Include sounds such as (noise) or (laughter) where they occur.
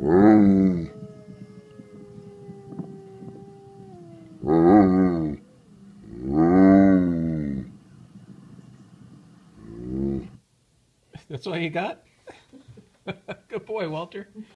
Mm. That's all you got? (laughs) Good boy, Walter.